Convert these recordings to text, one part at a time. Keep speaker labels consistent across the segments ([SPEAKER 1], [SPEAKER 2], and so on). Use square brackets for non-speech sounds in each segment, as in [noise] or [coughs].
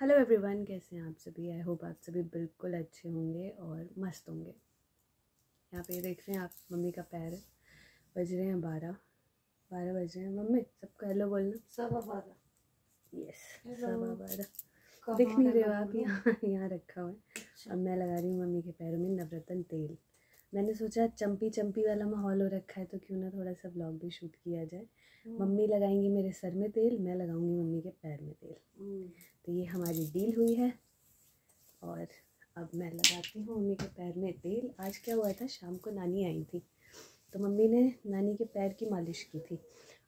[SPEAKER 1] Hello everyone कैसे हैं आप सभी? आई होप आप सभी बिल्कुल अच्छे होंगे और मस्त होंगे। यहाँ पे देख रहे हैं आप मम्मी का पैर बज रहे हैं बारह। बारह बज रहे हैं। मम्मी सबको हेलो बोलना।
[SPEAKER 2] सब बारह
[SPEAKER 1] यस. सवा बारह दिख नहीं रहे हो आप? यहाँ यहाँ रखा हुआ है। अब मैं लगा रही हूँ मम्मी के पैरों में नवरत्न तेल। मैंने सोचा चंपी चंपी वाला माहौल हो रखा है तो क्यों ना थोड़ा सा ब्लॉग भी शूट किया जाए। मम्मी लगाएँगी मेरे सर में तेल मैं लगाऊँगी मम्मी के पैर में तेल। तो ये हमारी डील हुई है। और अब मैं लगाती हूँ मम्मी के पैर में तेल। आज क्या हुआ था? शाम को नानी आई थी। तो मम्मी ने नानी के पैर की मालिश की थी।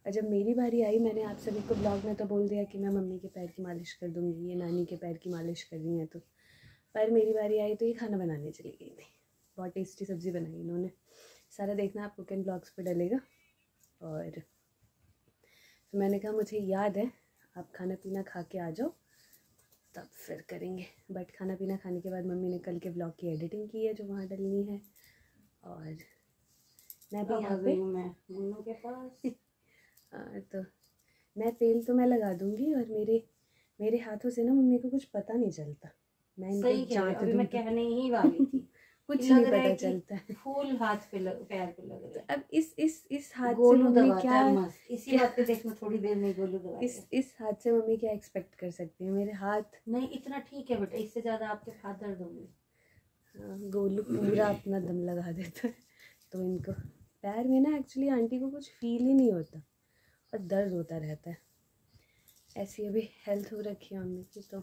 [SPEAKER 1] और जब मेरी बारी आई, मैंने आप सभी को ब्लॉग में तो बोल दिया कि मैं मम्मी के पैर की मालिश कर दूँगी, ये नानी के पैर की मालिश कर रही हैं तो। पर मेरी बारी आई तो ये खाना बनाने चली गई थी। बहुत टेस्टी सब्ज़ी बनाई इन्होंने। सारा देखना, आप कुकिंग ब्लॉग्स पर डलेगा। और तो मैंने कहा, मुझे याद है, आप खाना पीना खा के आ जाओ। तब फिर करेंगे। बट खाना पीना खाने के बाद मम्मी ने कल के ब्लॉग की एडिटिंग की है जो वहाँ डलनी है। और मैं भी यहाँ पे
[SPEAKER 2] मैं के पास। [laughs]
[SPEAKER 1] हाँ, तो मैं तेल तो मैं लगा दूँगी और मेरे मेरे हाथों से ना मम्मी को कुछ पता नहीं चलता। मैं
[SPEAKER 2] सही
[SPEAKER 1] इनको
[SPEAKER 2] कह रहे हो, अभी मैं कहने ही वाली थी।
[SPEAKER 1] कुछ नहीं
[SPEAKER 2] रहा है
[SPEAKER 1] पता चलता। है
[SPEAKER 2] फूल हाथ पे लग, पैर पे लग रहा है।
[SPEAKER 1] अब इस इस इस हाथ से मम्मी क्या
[SPEAKER 2] इसी बात पे देखना थोड़ी देर में गोलू दबा
[SPEAKER 1] इस इस हाथ से मम्मी क्या एक्सपेक्ट कर सकती है? मेरे हाथ।
[SPEAKER 2] नहीं इतना ठीक है बेटा इससे ज़्यादा आपके हाथ दर्द होंगे।
[SPEAKER 1] हाँ, गोलू पूरा अपना दम लगा देता है। तो इनको पैर में ना एक्चुअली आंटी को कुछ फील ही नहीं होता और दर्द होता रहता है। ऐसी अभी हेल्थ हो रखी है मम्मी की तो।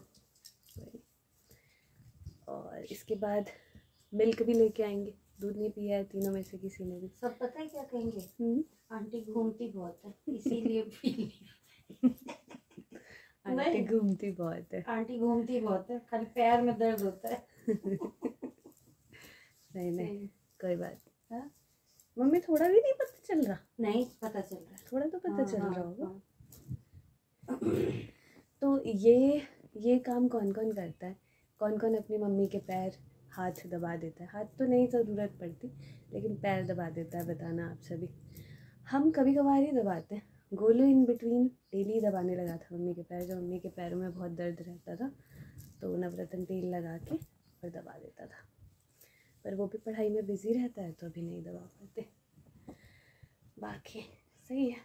[SPEAKER 1] और इसके बाद मिल्क भी लेके आएँगे दूध नहीं पिया है तीनों में से किसी ने भी।
[SPEAKER 2] सब पता है क्या कहेंगे?
[SPEAKER 1] हम्म,
[SPEAKER 2] आंटी घूमती बहुत है इसीलिए [laughs]
[SPEAKER 1] आंटी घूमती बहुत है।
[SPEAKER 2] आंटी घूमती बहुत है खाली पैर में दर्द होता है। [laughs]
[SPEAKER 1] नहीं नहीं कोई बात
[SPEAKER 2] हाँ?
[SPEAKER 1] मम्मी थोड़ा भी नहीं पता चल रहा?
[SPEAKER 2] नहीं पता चल रहा
[SPEAKER 1] थोड़ा तो पता
[SPEAKER 2] हाँ,
[SPEAKER 1] चल
[SPEAKER 2] हाँ,
[SPEAKER 1] रहा होगा।
[SPEAKER 2] हाँ। [coughs]
[SPEAKER 1] तो ये ये काम कौन कौन करता है? कौन कौन अपनी मम्मी के पैर हाथ दबा देता है। हाथ तो नहीं ज़रूरत पड़ती, लेकिन पैर दबा देता है, बताना आप सभी। हम कभी कभार ही दबाते हैं। गोलू इन बिटवीन डेली दबाने लगा था मम्मी के पैर, जब मम्मी के पैरों में बहुत दर्द रहता था तो नवरत्न तेल लगा के और दबा देता था। पर वो भी पढ़ाई में बिज़ी रहता है तो अभी नहीं दबा पाते। बाकी सही है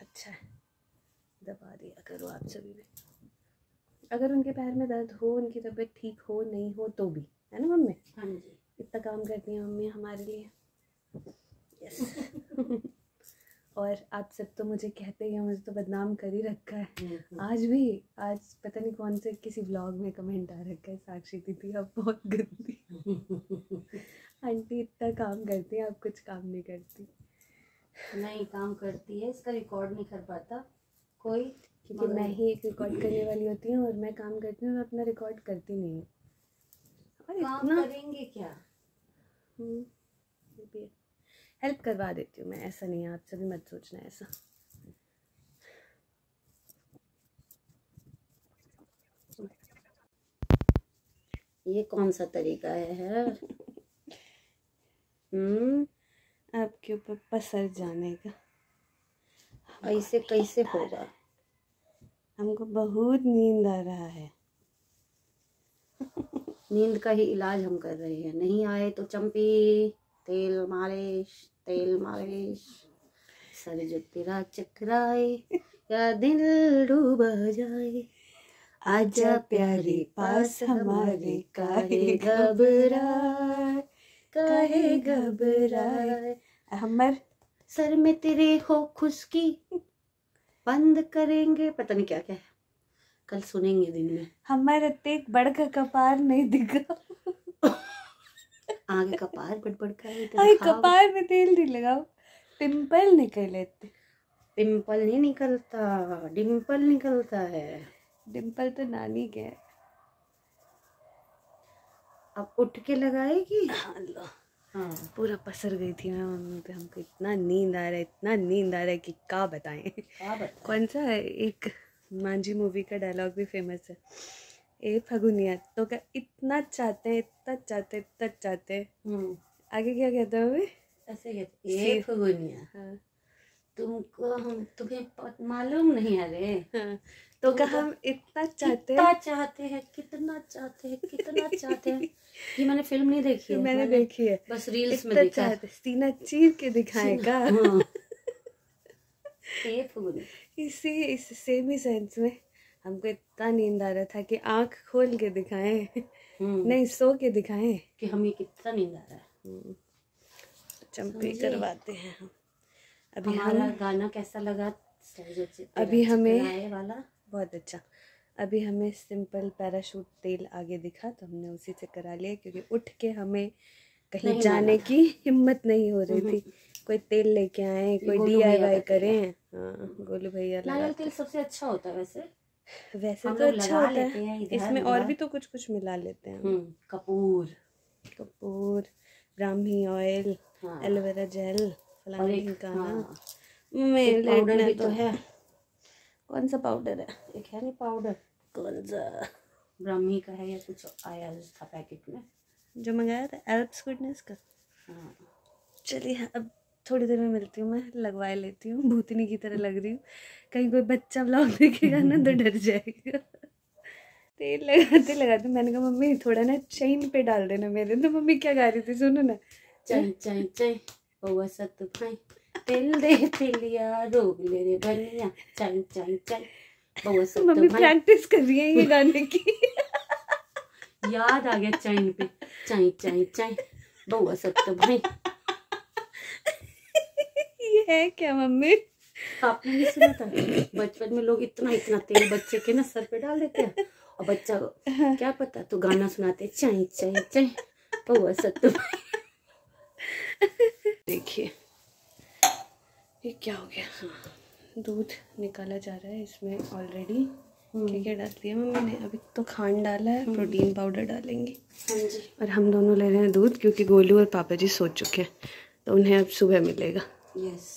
[SPEAKER 1] अच्छा है। दबा दिया करो आप सभी भी अगर उनके पैर में दर्द हो उनकी तबीयत ठीक हो नहीं हो तो भी। है ना मम्मी?
[SPEAKER 2] हाँ जी।
[SPEAKER 1] इतना काम करती हैं मम्मी हमारे लिए। यस [laughs] और आप सब तो मुझे कहते ही हैं मुझे तो बदनाम कर ही रखा है। आज भी आज पता नहीं कौन से किसी ब्लॉग में कमेंट आ रखा है साक्षी दीदी आप बहुत गंदी। [laughs] आंटी इतना काम करती हैं आप कुछ काम नहीं करती।
[SPEAKER 2] नहीं काम करती है इसका रिकॉर्ड नहीं कर पाता। कोई
[SPEAKER 1] क्योंकि मैं ही एक रिकॉर्ड करने वाली होती हूँ और मैं काम करती हूँ और अपना रिकॉर्ड करती नहीं हूँ।
[SPEAKER 2] काम करेंगे क्या?
[SPEAKER 1] हेल्प करवा देती हूँ मैं ऐसा नहीं है आप सभी मत सोचना ऐसा।
[SPEAKER 2] ये कौन सा तरीका है हम्म।
[SPEAKER 1] आपके ऊपर पसर जाने का।
[SPEAKER 2] ऐसे कैसे होगा?
[SPEAKER 1] हमको बहुत नींद आ रहा है। [laughs]
[SPEAKER 2] नींद का ही इलाज हम कर रहे हैं। नहीं आए तो चंपी तेल मालिश तेल मालिश। सर जो तेरा चकराए या दिल डूब जाए। आजा प्यारे पास हमारे काहे घबराए काहे घबराए।
[SPEAKER 1] हमर
[SPEAKER 2] सर में तेरे हो खुशकी बंद करेंगे पता नहीं क्या क्या है। कल सुनेंगे दिन में।
[SPEAKER 1] हमर अतेक बड़का कपार नहीं दिखा।
[SPEAKER 2] आगे कपार बड़बड़ का है, दिखाओ।
[SPEAKER 1] कपार में तेल नहीं लगाओ पिंपल निकल लेते।
[SPEAKER 2] पिंपल नहीं निकलता डिम्पल निकलता है।
[SPEAKER 1] डिम्पल तो नानी के
[SPEAKER 2] अब उठ के लगाएगी?
[SPEAKER 1] अल्लाह
[SPEAKER 2] हाँ।
[SPEAKER 1] पूरा पसर गई थी मैं मम्मी पे हमको इतना नींद आ रहा है इतना नींद आ रहा है कि क्या बताएँ?
[SPEAKER 2] बता
[SPEAKER 1] कौन सा है? एक मांझी मूवी का डायलॉग भी फ़ेमस है। ए फगुनिया तो क्या इतना चाहते हैं इतना चाहते इतना चाहते
[SPEAKER 2] हम्म,
[SPEAKER 1] आगे क्या कहते हो अभी?
[SPEAKER 2] ऐसे कहते ये फगुनिया
[SPEAKER 1] हाँ।
[SPEAKER 2] तुमको हम तुम्हें मालूम नहीं अरे।
[SPEAKER 1] हाँ। तो कहा हम इतना चाहते
[SPEAKER 2] कितना
[SPEAKER 1] हैं
[SPEAKER 2] चाहते हैं कितना चाहते हैं कितना चाहते हैं। ये मैंने फ़िल्म नहीं देखी है
[SPEAKER 1] मैंने देखी है।
[SPEAKER 2] बस रील्स में देखा है।
[SPEAKER 1] सीना चीर के दिखाएगा।
[SPEAKER 2] हाँ। [laughs]
[SPEAKER 1] इसी इस सेम ही सेंस में हमको इतना नींद आ रहा था कि आँख खोल के दिखाएँ।
[SPEAKER 2] हम्म,
[SPEAKER 1] नहीं सो के दिखाएँ।
[SPEAKER 2] कि हमें कितना नींद आ रहा है।
[SPEAKER 1] चंपे करवाते हैं हम। अभी
[SPEAKER 2] हमारा
[SPEAKER 1] हम
[SPEAKER 2] गाना कैसा लगा?
[SPEAKER 1] अभी हमें-
[SPEAKER 2] वाला।
[SPEAKER 1] बहुत अच्छा। अभी हमें सिंपल पैराशूट तेल आगे दिखा तो हमने उसी से करा लिया क्योंकि उठ के हमें कहीं जाने की [laughs] हिम्मत नहीं हो रही। थी। [laughs] कोई तेल लेके आए कोई डी आई वाई करें हाँ। गोलू भैया
[SPEAKER 2] नारियल तेल सबसे अच्छा होता है वैसे।
[SPEAKER 1] वैसे तो अच्छा होता है। इसमें और भी तो कुछ कुछ मिला लेते हैं
[SPEAKER 2] हम्म, कपूर।
[SPEAKER 1] कपूर ब्राह्मी ऑयल
[SPEAKER 2] हाँ।
[SPEAKER 1] एलोवेरा जेल फलाना
[SPEAKER 2] हाँ,
[SPEAKER 1] मैं लेटना तो
[SPEAKER 2] तो
[SPEAKER 1] है। कौन सा पाउडर है?
[SPEAKER 2] एक है नहीं पाउडर
[SPEAKER 1] कौन सा
[SPEAKER 2] ब्राह्मी का है या कुछ आया था पैकेट में?
[SPEAKER 1] जो मंगाया था एल्प्स गुडनेस का।
[SPEAKER 2] हाँ।
[SPEAKER 1] चलिए अब थोड़ी देर में मिलती हूँ मैं लगवा लेती हूँ भूतनी की तरह लग रही हूँ। कहीं कोई बच्चा ब्लॉग देखेगा ना तो डर जाएगा। तेल लगाते लगाते मैंने कहा मम्मी थोड़ा ना चेन पे डाल देना मेरे तो मम्मी क्या गा रही थी सुनो ना।
[SPEAKER 2] चाय चाय चाय बउआ सत भाई तेल दे तेलिया रोग ले रे बनिया चाय बउआ सत
[SPEAKER 1] मम्मी प्रैक्टिस कर रही है ये गाने की। [laughs]
[SPEAKER 2] याद आ गया चाइन पे। चाय चाय चाय बउआ सत भाई
[SPEAKER 1] ये है क्या मम्मी?
[SPEAKER 2] आपने नहीं सुना था? बचपन में लोग इतना इतना तेल बच्चे के ना सर पे डाल देते हैं। और बच्चा को क्या पता तो गाना सुनाते चाय चाय चाय बउआ सत भाई
[SPEAKER 1] देखिए। ये क्या हो गया? हाँ। दूध निकाला जा रहा है इसमें ऑलरेडी क्या क्या डाल दिया मम्मी ने। अभी तो खांड डाला है प्रोटीन पाउडर डालेंगे।
[SPEAKER 2] हाँ जी।
[SPEAKER 1] और हम दोनों ले रहे हैं दूध क्योंकि गोलू और पापा जी सो चुके हैं। तो उन्हें अब सुबह मिलेगा।
[SPEAKER 2] यस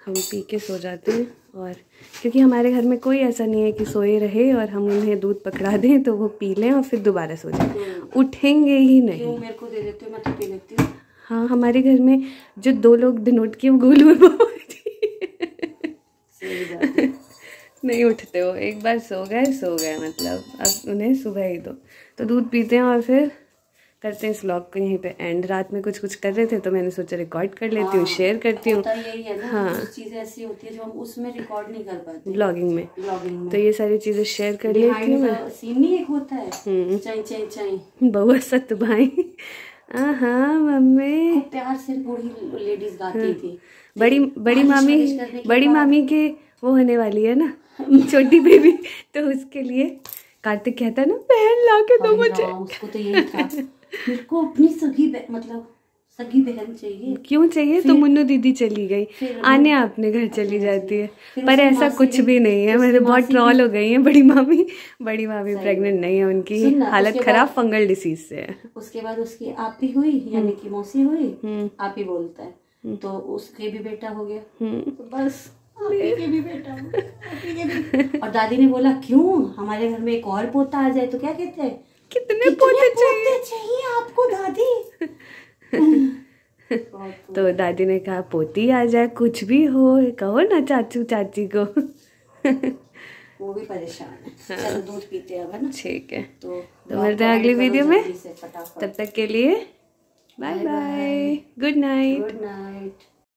[SPEAKER 1] हम पी के सो जाते हैं और क्योंकि हमारे घर में कोई ऐसा नहीं है कि सोए रहे और हम उन्हें दूध पकड़ा दें तो वो पी लें और फिर दोबारा सो जाए। उठेंगे ही नहीं।
[SPEAKER 2] मेरे को दे देते हो मैं तो पी लेती हूँ।
[SPEAKER 1] हाँ हमारे घर में जो दो लोग डिनोट किए वो गोलू और पापा जी
[SPEAKER 2] है।
[SPEAKER 1] नहीं उठते हो एक बार सो गए सो गए मतलब। अब उन्हें सुबह ही दो। तो दूध पीते हैं और फिर करते हैं इस व्लॉग को यहीं पे एंड रात में कुछ कुछ कर रहे थे तो मैंने सोचा रिकॉर्ड कर लेती हूँ
[SPEAKER 2] हाँ,
[SPEAKER 1] शेयर करती हूँ।
[SPEAKER 2] यही है ना
[SPEAKER 1] हाँ।
[SPEAKER 2] चीज़ें ऐसी होती है जो हम उसमें रिकॉर्ड नहीं कर पाते।
[SPEAKER 1] ब्लॉगिंग में।
[SPEAKER 2] ब्लॉगिंग में।
[SPEAKER 1] तो ये सारी चीज़ें शेयर कर लेती हूँ
[SPEAKER 2] सीन नहीं एक होता है।
[SPEAKER 1] हम्म।
[SPEAKER 2] चाय चाय चाय
[SPEAKER 1] बउआ सत भाई हाँ मम्मी।
[SPEAKER 2] प्यार से बूढ़ी लेडीज़ गाती थी।
[SPEAKER 1] बड़ी बड़ी मामी बड़ी मामी के वो होने वाली है ना छोटी बेबी तो उसके लिए कार्तिक कहता है ना बहन ला के दो मुझे।
[SPEAKER 2] हाँ, उसको तो यही था। मेरे को अपनी सभी मतलब सगी बहन चाहिए।
[SPEAKER 1] क्यों चाहिए? तो मुन्नू दीदी चली गई। आने अपने घर चली जाती है। पर ऐसा कुछ
[SPEAKER 2] भी-
[SPEAKER 1] नहीं है। मेरे बहुत ट्रॉल हो गई है बड़ी मामी। बड़ी मामी प्रेग्नेंट नहीं है उनकी। हालत खराब फंगल डिसीज से है।
[SPEAKER 2] उसके बाद उसकी आप ही हुई? यानी कि मौसी हुई?
[SPEAKER 1] हम्म।
[SPEAKER 2] आप ही बोलता है। तो उसके भी बेटा हो गया।
[SPEAKER 1] हम्म।
[SPEAKER 2] तो बस के भी बेटा [laughs] के भी- और दादी ने बोला क्यों? हमारे घर में एक और पोता आ जाए तो क्या कहते हैं?
[SPEAKER 1] कितने
[SPEAKER 2] कितने
[SPEAKER 1] पोते चाहिए?
[SPEAKER 2] पोते चाहिए आपको दादी? [laughs] [laughs]
[SPEAKER 1] तो दादी ने कहा पोती आ जाए कुछ भी हो कहो ना चाचू चाची को. [laughs]
[SPEAKER 2] वो भी परेशान है। चलो दूध पीते हैं ना?
[SPEAKER 1] ठीक है।
[SPEAKER 2] तो
[SPEAKER 1] तो मिलते हैं अगली वीडियो में। तब तक के लिए bye bye good night
[SPEAKER 2] good night